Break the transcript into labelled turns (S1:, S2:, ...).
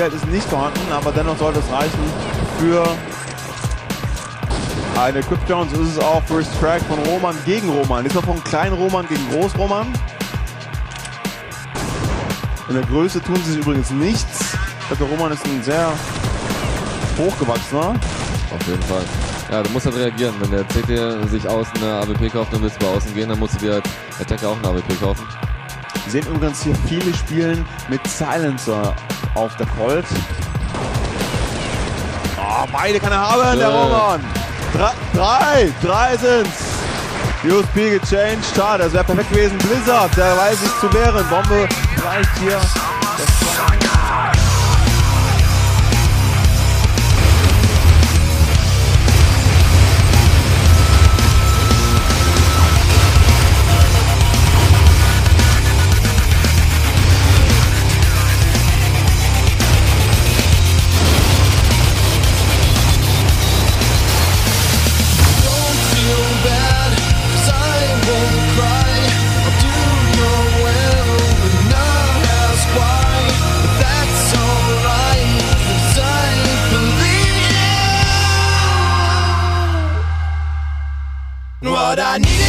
S1: Geld ist nicht vorhanden, aber dennoch sollte es reichen für eine Equip Jones. Ist es auch First Track von Roman gegen Roman. Diesmal von kleinen Roman gegen Groß Roman. In der Größe tun sie sich übrigens nichts. Der Roman ist ein sehr hochgewachsener.
S2: Auf jeden Fall. Ja, du musst halt reagieren. Wenn der CT sich außen eine AWP kauft und willst du bei außen gehen, dann musst du dir als Attacker auch eine AWP kaufen.
S1: Wir sehen übrigens hier viele Spielen mit Silencer auf der Colt. Oh, beide kann er haben, der Roman. Drei, drei, drei sind's. USP gechanged, schade, das wäre perfekt gewesen. Blizzard, der weiß sich zu wehren. Bombe reicht hier.
S3: What I needed